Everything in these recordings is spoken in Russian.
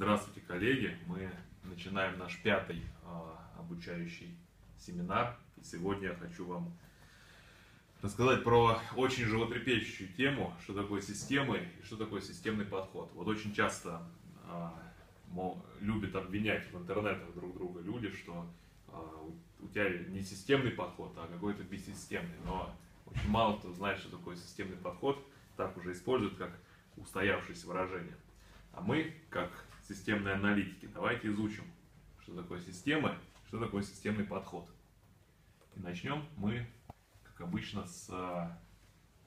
Здравствуйте, коллеги! Мы начинаем наш пятый а, обучающий семинар. И сегодня я хочу вам рассказать про очень животрепещущую тему, что такое системы и что такое системный подход. Вот очень часто а, мол, любят обвинять в интернетах друг друга люди, что а, у тебя не системный подход, а какой-то бессистемный. Но очень мало кто знает, что такое системный подход. Так уже используют как устоявшееся выражение. А мы, как системные аналитики, давайте изучим, что такое система, что такое системный подход. И начнем мы, как обычно, с а,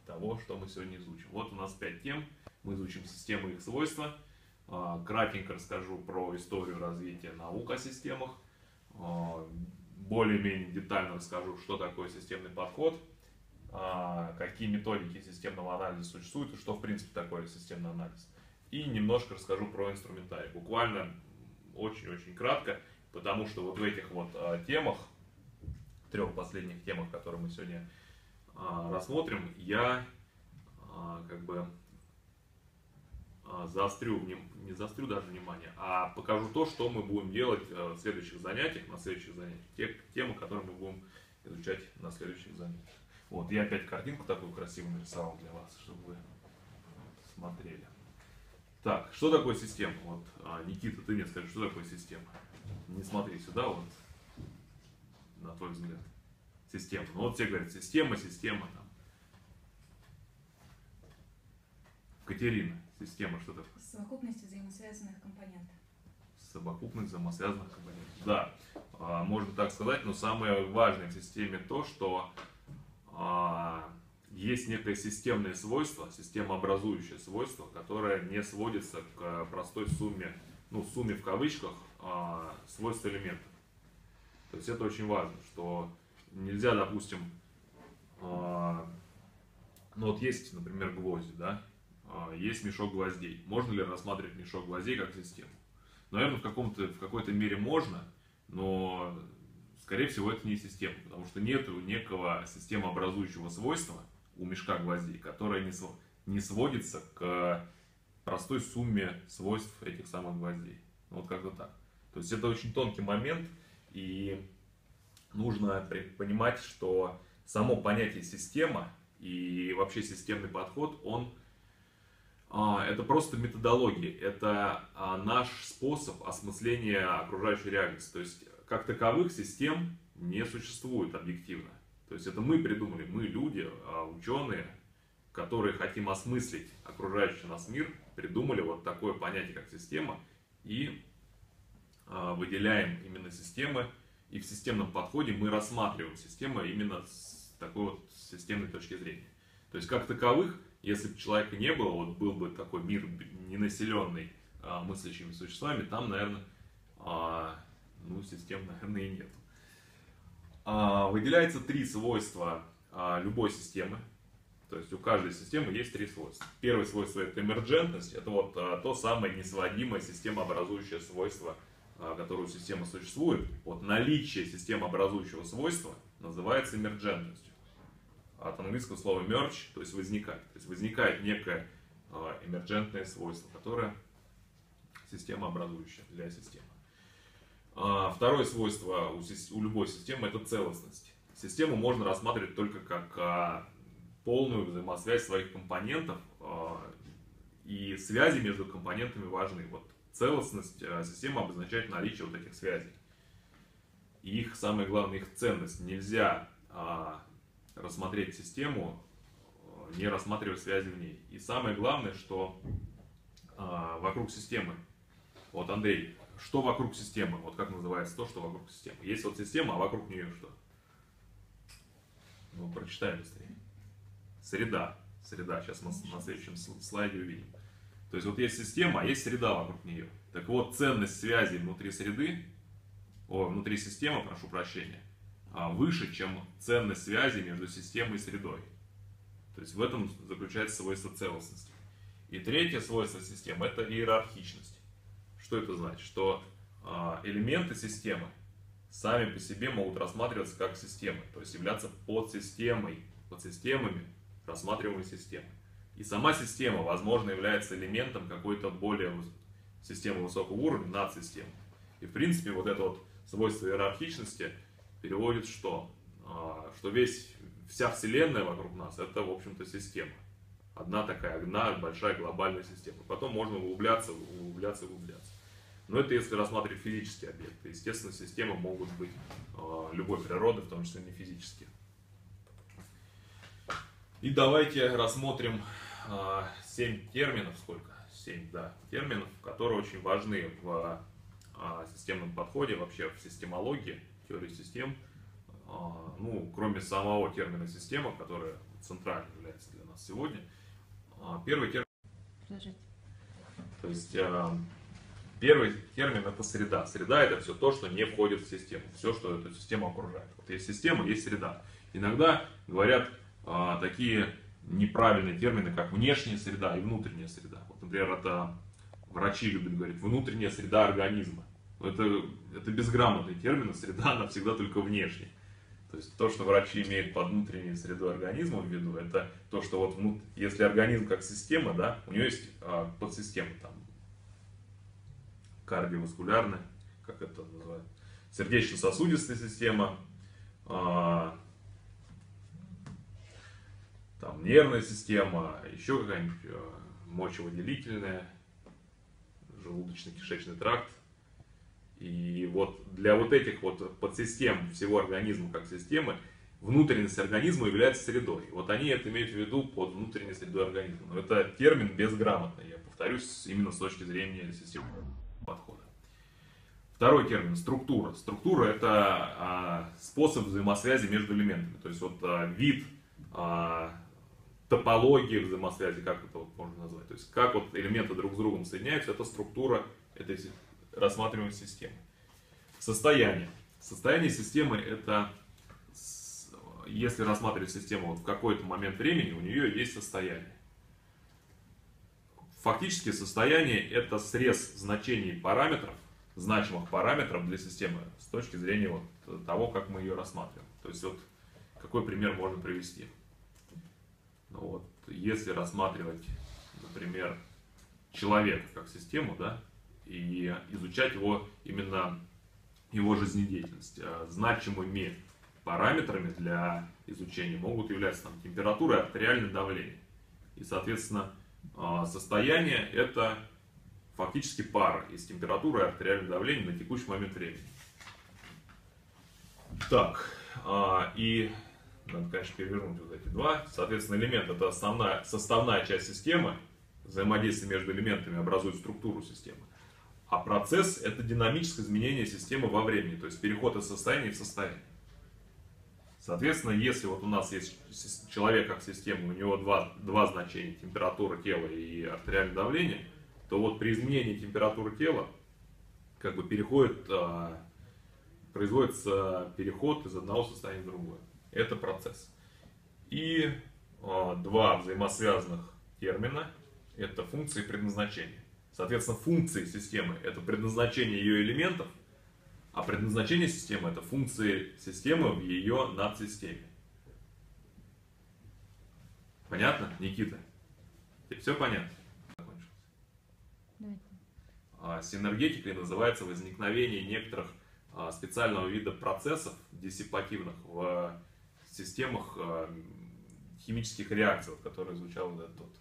того, что мы сегодня изучим. Вот у нас пять тем. Мы изучим системы и их свойства. А, кратенько расскажу про историю развития наук о системах. А, более-менее детально расскажу, что такое системный подход, какие методики системного анализа существуют и что в принципе такое системный анализ и немножко расскажу про инструментарий. Буквально очень-очень кратко, потому что вот в этих вот а, темах, трех последних темах, которые мы сегодня а, рассмотрим, я а, как бы заострю, не, заострю даже внимание, а покажу то, что мы будем делать а, в следующих занятиях, на следующих занятиях, те темы, которые мы будем изучать на следующих занятиях. Вот, я опять картинку такую красивую нарисовал для вас, чтобы вы смотрели. Так, что такое система? Вот, а, Никита, ты мне скажи, что такое система? Не смотри сюда, вот, на твой взгляд. Система. Ну вот все говорят, система, система там. Катерина, система что такое? Совокупность взаимосвязанных компонентов. Совокупность взаимосвязанных компонентов. Да, а, можно так сказать, но самое важное в системе то, что а, есть некое системное свойство, системообразующее свойство, которое не сводится к простой сумме, ну, сумме в кавычках, а, свойств элементов. То есть это очень важно, что нельзя, допустим, а, ну вот есть, например, гвозди, да, а, есть мешок гвоздей. Можно ли рассматривать мешок гвоздей как систему? Наверное, в, каком-то, в какой-то мере можно, но, скорее всего, это не система, потому что нет некого системообразующего свойства, у мешка гвоздей, которая не, не сводится к простой сумме свойств этих самых гвоздей. Ну, вот как-то так. То есть это очень тонкий момент, и нужно понимать, что само понятие система и вообще системный подход, он а, это просто методология, это а, наш способ осмысления окружающей реальности. То есть как таковых систем не существует объективно. То есть это мы придумали, мы люди, а ученые, которые хотим осмыслить окружающий нас мир, придумали вот такое понятие, как система, и а, выделяем именно системы, и в системном подходе мы рассматриваем систему именно с такой вот системной точки зрения. То есть как таковых, если бы человека не было, вот был бы такой мир ненаселенный а, мыслящими существами, там, наверное, ну, систем, наверное, и нету. А, выделяется три свойства а, любой системы. То есть у каждой системы есть три свойства. Первое свойство это эмерджентность. Это вот а, то самое несводимое системообразующее свойство, которое у системы существует. Вот наличие системообразующего свойства называется эмерджентностью. От английского слова merge, то есть возникать. То есть возникает некое эмерджентное свойство, которое системообразующее для системы. А, второе свойство у, любой системы это целостность. Систему можно рассматривать только как а, полную взаимосвязь своих компонентов, а, и связи между компонентами важны. Вот целостность системы обозначает наличие вот этих связей. И их, самое главное, их ценность. Нельзя рассмотреть систему, не рассматривая связи в ней. И самое главное, что вокруг системы, вот Андрей что вокруг системы, вот как называется то, что вокруг системы. Есть вот система, а вокруг нее что? Ну, прочитай быстрее. Среда. Среда. Сейчас мы на следующем слайде увидим. То есть вот есть система, а есть среда вокруг нее. Так вот, ценность связи внутри среды, о, внутри системы, прошу прощения, а, выше, чем ценность связи между системой и средой. То есть в этом заключается свойство целостности. И третье свойство системы – это иерархичность. Что это значит? Что а, элементы системы сами по себе могут рассматриваться как системы, то есть являться подсистемой, подсистемами рассматриваемой системы. И сама система, возможно, является элементом какой-то более системы высокого уровня над системой. И в принципе вот это вот свойство иерархичности переводит что? А, что весь, вся вселенная вокруг нас это в общем-то система. Одна такая, одна большая глобальная система. Потом можно углубляться, углубляться, углубляться. Но это если рассматривать физические объекты. Естественно, системы могут быть э, любой природы, в том числе не физические. И давайте рассмотрим э, 7 терминов, сколько? 7, да, терминов, которые очень важны в э, системном подходе, вообще в системологии, теории систем. Ну, кроме самого термина система, которая центральной является для нас сегодня. Первый термин. Продолжайте. То есть Первый термин это среда. Среда это все то, что не входит в систему. Все, что эту систему окружает. Вот есть система, есть среда. Иногда говорят а, такие неправильные термины, как внешняя среда и внутренняя среда. Вот, например, это врачи любят говорить, внутренняя среда организма. Это, это безграмотный термин, среда, она всегда только внешняя. То есть то, что врачи имеют под внутренней средой организма в виду, это то, что вот внут... если организм как система, да, у него есть а, подсистема, там, кардиоваскулярная, как это называют, сердечно-сосудистая система, а, там нервная система, еще какая-нибудь а, мочевыделительная, желудочно-кишечный тракт. И вот для вот этих вот подсистем всего организма как системы, внутренность организма является средой. Вот они это имеют в виду под внутренней средой организма. Но это термин безграмотный, я повторюсь, именно с точки зрения системы подхода. Второй термин – структура. Структура – это а, способ взаимосвязи между элементами. То есть вот а, вид, а, топология взаимосвязи, как это вот можно назвать. То есть как вот элементы друг с другом соединяются, это структура этой рассматриваемой системы. Состояние. Состояние системы – это, если рассматривать систему вот в какой-то момент времени, у нее есть состояние. Фактически состояние – это срез значений параметров, значимых параметров для системы с точки зрения вот того, как мы ее рассматриваем. То есть вот какой пример можно привести? Ну вот, если рассматривать, например, человека как систему, да, и изучать его именно его жизнедеятельность, а значимыми параметрами для изучения могут являться там, температура и артериальное давление. И, соответственно, состояние это фактически пара из температуры и артериального давления на текущий момент времени. Так, а, и надо, конечно, перевернуть вот эти два. Соответственно, элемент это основная, составная часть системы. Взаимодействие между элементами образует структуру системы. А процесс это динамическое изменение системы во времени, то есть переход из состояния в состояние. Соответственно, если вот у нас есть человек как система, у него два, два значения, температура тела и артериальное давление, то вот при изменении температуры тела как бы переходит, а, производится переход из одного состояния в другое. Это процесс. И а, два взаимосвязанных термина – это функции и предназначение. Соответственно, функции системы – это предназначение ее элементов, а предназначение системы – это функции системы в ее надсистеме. Понятно, Никита? Все понятно? А, синергетикой называется возникновение некоторых а, специального вида процессов диссипативных в системах а, химических реакций, которые изучал вот этот тот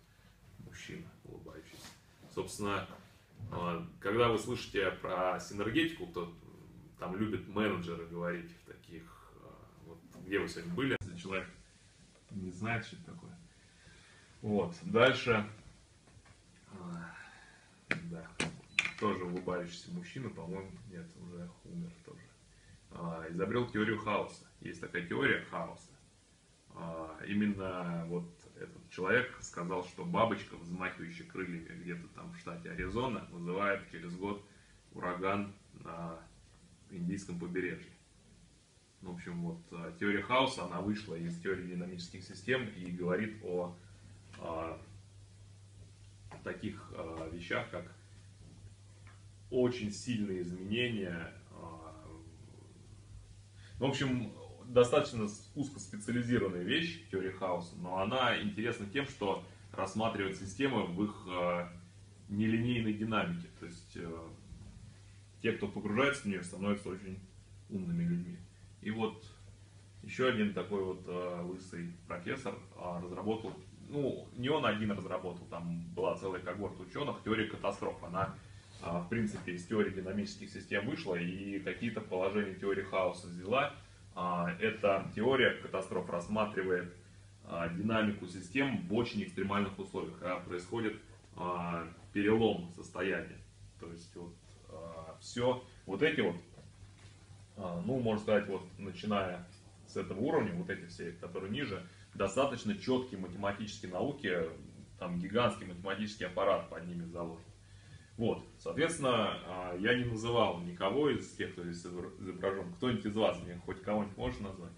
мужчина улыбающийся. Собственно, когда вы слышите про синергетику, то там любят менеджеры говорить в таких, вот, где вы сегодня были, если человек не знает, что это такое. Вот, дальше, да, тоже улыбающийся мужчина, по-моему, нет, уже умер тоже, а, изобрел теорию хаоса. Есть такая теория хаоса. А, именно вот этот человек сказал, что бабочка, взмахивающая крыльями где-то там в штате Аризона, вызывает через год ураган на индийском побережье. Ну, в общем, вот а, теория хаоса, она вышла из теории динамических систем и говорит о, о таких о вещах, как очень сильные изменения. А, в общем, достаточно узкоспециализированная вещь, теория хаоса, но она интересна тем, что рассматривает системы в их а, нелинейной динамики. То есть э, те, кто погружается в нее, становятся очень умными людьми. И вот еще один такой вот э, лысый профессор э, разработал, ну, не он один разработал, там была целая когорта ученых, теория катастроф. Она, э, в принципе, из теории динамических систем вышла и какие-то положения теории хаоса взяла. Э, эта теория катастроф рассматривает э, динамику систем в очень экстремальных условиях, когда происходит э, перелом состояния. То есть вот все, вот эти вот, э, ну, можно сказать, вот начиная с этого уровня, вот эти все, которые ниже, достаточно четкие математические науки, там гигантский математический аппарат под ними заложен. Вот, соответственно, а, я не называл никого из тех, кто здесь изображен. Кто-нибудь из вас мне хоть кого-нибудь можешь назвать?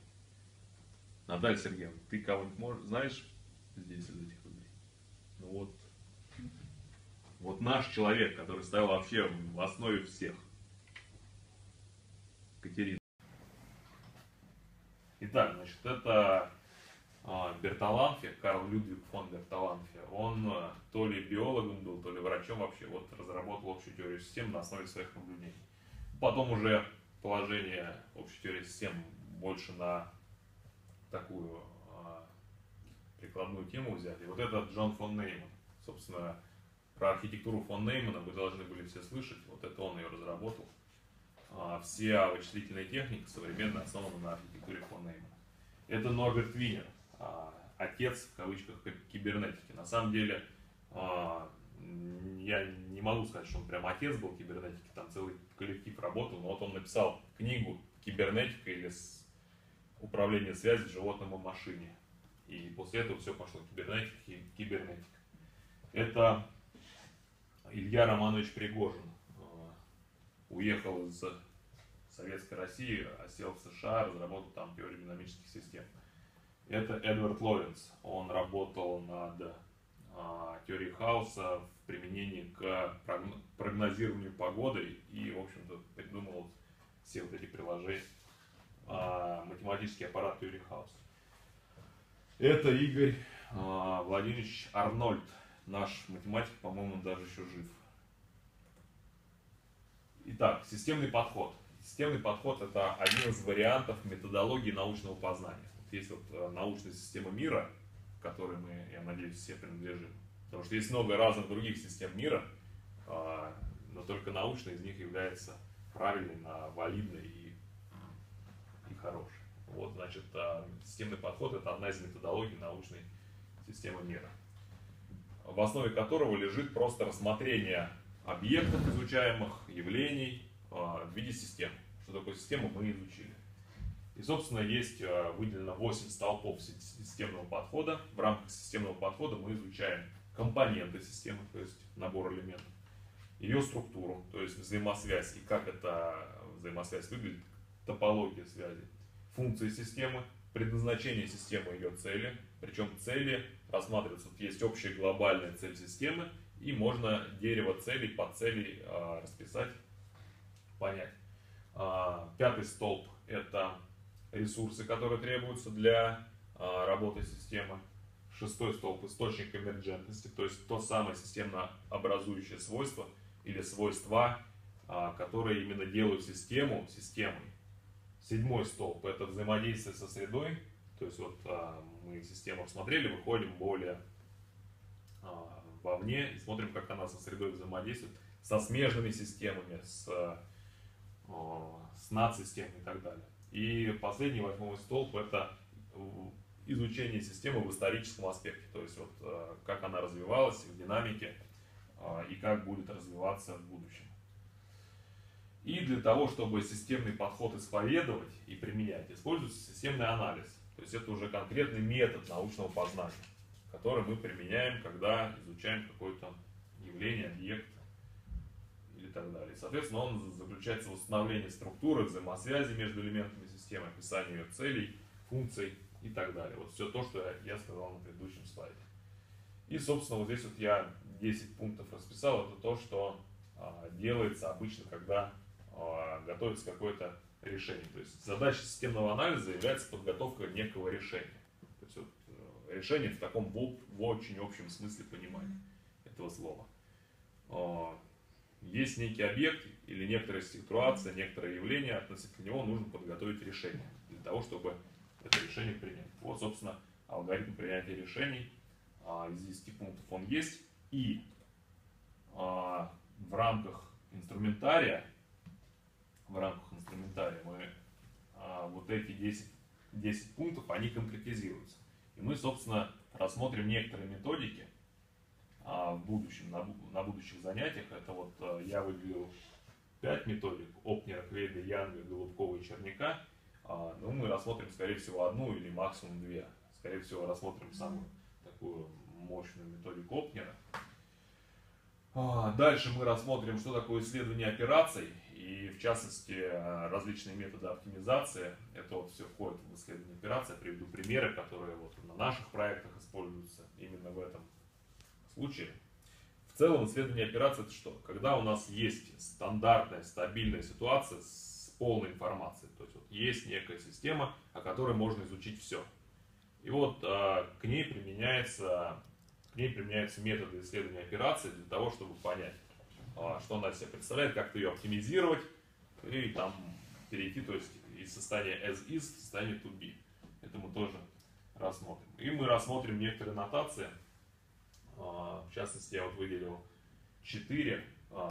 Наталья Сергеевна, ты кого-нибудь можешь, знаешь здесь из этих людей? Ну вот, вот наш человек, который стоял вообще в основе всех. Катерина. Итак, значит, это а, Берталанфе, Карл Людвиг фон Берталанфе. Он а, то ли биологом был, то ли врачом вообще. Вот разработал общую теорию систем на основе своих наблюдений. Потом уже положение общей теории систем больше на такую а, прикладную тему взяли. Вот этот Джон фон Нейман. Собственно, про архитектуру фон Неймана вы должны были все слышать. Вот это он ее разработал. А, вся вычислительная техника современная основана на архитектуре фон Неймана. Это Норберт Винер, а, отец, в кавычках, кибернетики. На самом деле, а, я не могу сказать, что он прям отец был кибернетики, там целый коллектив работал, но вот он написал книгу «Кибернетика» или «Управление связью животным и машине». И после этого все пошло кибернетика и кибернетика. Это Илья Романович Пригожин уехал из Советской России, осел в США, разработал там теорию динамических систем. Это Эдвард Лоренс. Он работал над а, теорией хаоса в применении к прогнозированию погоды и, в общем-то, придумал все вот эти приложения, а, математический аппарат теории хаоса. Это Игорь Владимирович Арнольд, наш математик, по-моему, даже еще жив. Итак, системный подход. Системный подход – это один из вариантов методологии научного познания. Вот есть вот э, научная система мира, которой мы, я надеюсь, все принадлежим. Потому что есть много разных других систем мира, а, но только научная из них является правильной, валидной и, и хорошей. Вот, значит, а, системный подход – это одна из методологий научной системы мира, в основе которого лежит просто рассмотрение объектов изучаемых, явлений а, в виде систем. Что такое система, мы изучили. И, собственно, есть а, выделено 8 столпов системного подхода. В рамках системного подхода мы изучаем компоненты системы, то есть набор элементов, ее структуру, то есть взаимосвязь и как эта взаимосвязь выглядит, топология связи, функции системы, предназначение системы ее цели. Причем цели рассматриваются, вот есть общая глобальная цель системы – и можно дерево целей по цели а, расписать, понять. А, пятый столб – это ресурсы, которые требуются для а, работы системы. Шестой столб – источник эмерджентности, то есть то самое системно образующее свойство или свойства, а, которые именно делают систему системой. Седьмой столб – это взаимодействие со средой, то есть вот а, мы систему рассмотрели, выходим более а, вовне и смотрим, как она со средой взаимодействует, со смежными системами, с, с надсистемой и так далее. И последний восьмой столб это изучение системы в историческом аспекте, то есть вот э, как она развивалась в динамике э, и как будет развиваться в будущем. И для того, чтобы системный подход исповедовать и применять, используется системный анализ. То есть это уже конкретный метод научного познания который мы применяем, когда изучаем какое-то явление, объект или так далее. Соответственно, он заключается в восстановлении структуры, взаимосвязи между элементами системы, описании ее целей, функций и так далее. Вот все то, что я, сказал на предыдущем слайде. И, собственно, вот здесь вот я 10 пунктов расписал. Это то, что а, делается обычно, когда готовится какое-то решение. То есть задача системного анализа является подготовка некого решения. То есть вот, решение в таком в, в очень общем смысле понимания этого слова. есть некий объект или некоторая ситуация, некоторое явление, относительно него нужно подготовить решение для того, чтобы это решение принять. Вот, собственно, алгоритм принятия решений а, из 10 пунктов он есть. И а, в рамках инструментария, в рамках инструментария мы а, вот эти 10, 10 пунктов, они конкретизируются. И мы, собственно, рассмотрим некоторые методики а, в будущем, на, на будущих занятиях. Это вот а, я выделил 5 методик, Опнера, Квейда, Янга, Голубкова и Черняка. А, ну, мы рассмотрим, скорее всего, одну или максимум две. Скорее всего, рассмотрим самую такую мощную методику Опнера. А, дальше мы рассмотрим, что такое исследование операций и, в частности, различные методы оптимизации. Это вот все входит в исследование операций. Я приведу примеры, которые вот на наших проектах используются именно в этом случае. В целом, исследование операций это что? Когда у нас есть стандартная, стабильная ситуация с полной информацией. То есть вот есть некая система, о которой можно изучить все. И вот а, к ней применяется к ней применяются методы исследования операции для того, чтобы понять, что она из себя представляет, как ее оптимизировать и там перейти, то есть из состояния as is в состояние to be. Это мы тоже рассмотрим. И мы рассмотрим некоторые нотации. А, в частности, я вот выделил 4,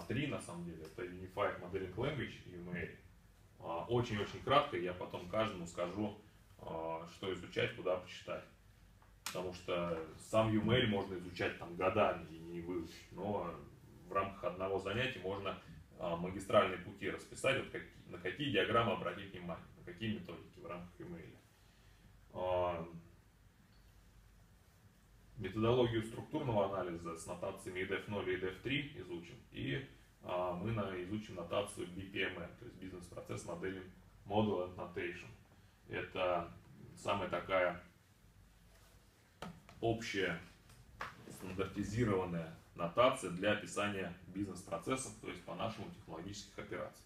3 а, на самом деле. Это Unified Modeling Language, UML. Очень-очень кратко, я потом каждому скажу, что изучать, куда почитать потому что сам UML можно изучать там годами и не выучить, но в рамках одного занятия можно а, магистральные пути расписать, вот как, на какие диаграммы обратить внимание, на какие методики в рамках UML. А, методологию структурного анализа с нотациями EDF0 и EDF3 изучим, и а, мы изучим нотацию BPMN, то есть Process Modeling Model Notation. Это самая такая общая стандартизированная нотация для описания бизнес-процессов, то есть по нашему технологических операций.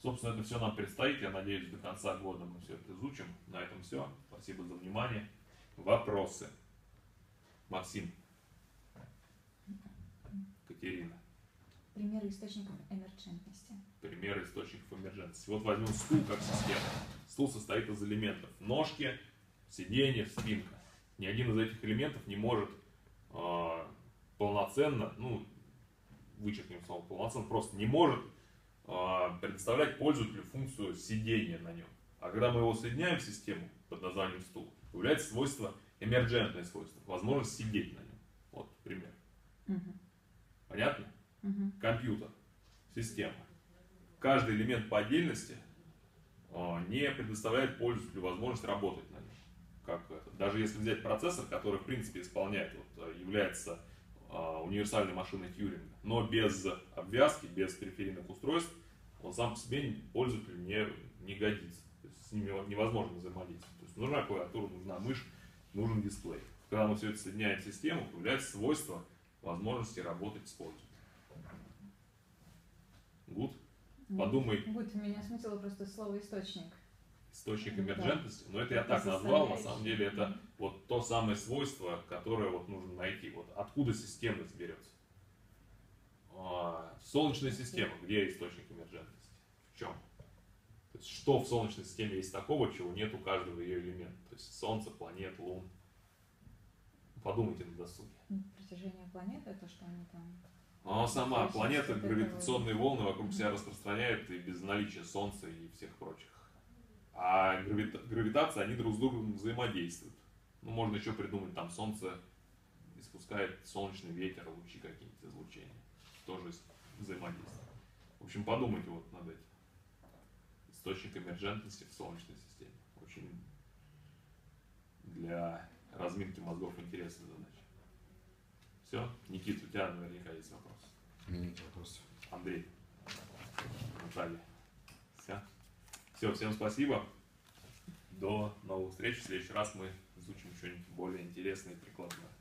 Собственно, это все нам предстоит. Я надеюсь, до конца года мы все это изучим. На этом все. Спасибо за внимание. Вопросы? Максим. Катерина. Примеры источников эмерджентности. Примеры источников эмерджентности. Вот возьмем стул как систему. Стул состоит из элементов. Ножки, сиденье, спинка ни один из этих элементов не может э, полноценно, ну, вычеркнем слово полноценно, просто не может э, предоставлять пользователю функцию сидения на нем. А когда мы его соединяем в систему под названием стул, появляется свойство, эмерджентное свойство, возможность сидеть на нем. Вот пример. Угу. Понятно? Угу. Компьютер, система. Каждый элемент по отдельности э, не предоставляет пользователю возможность работать на нем как это, даже если взять процессор, который в принципе исполняет, вот, э, является а, универсальной машиной Тьюринга, но без обвязки, без периферийных устройств, он сам по себе пользователю не, не годится. То есть с ними невозможно взаимодействовать. То есть нужна клавиатура, нужна мышь, нужен дисплей. Когда мы все это соединяем в систему, появляется свойство возможности работать с пользователем. Гуд? Подумай. Гуд, меня смутило просто слово источник источник эмерджентности, но это я так назвал, на самом деле это вот то самое свойство, которое вот нужно найти. Вот откуда системность берется. А, солнечная система, где источник эмерджентности? В чем? То есть, что в Солнечной системе есть такого, чего нет у каждого ее элемента? То есть Солнце, планет, Лун. Подумайте на досуге. Притяжение планеты, это что они там? А сама планета гравитационные волны вокруг себя распространяет и без наличия Солнца и всех прочих. А гравита гравитация, они друг с другом взаимодействуют. Ну, можно еще придумать, там Солнце испускает солнечный ветер, лучи какие-нибудь излучения. Тоже взаимодействие. В общем, подумайте вот над этим. Источник эмерджентности в Солнечной системе. Очень для разминки мозгов интересная задача. Все? Никита, у тебя наверняка есть вопрос. Нет вопросов. Андрей. Наталья. Все? Все, всем спасибо. До новых встреч. В следующий раз мы изучим что-нибудь более интересное и прикладное.